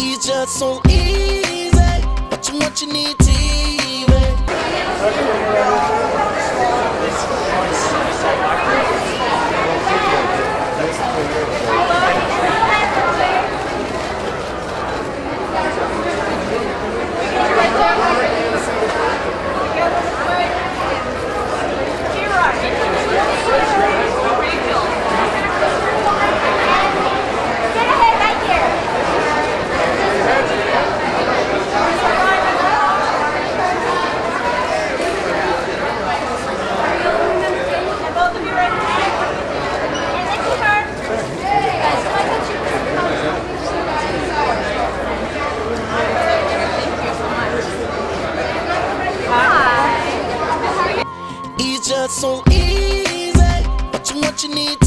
It's just so easy. What you want, you need TV. It's so easy. What you want, you need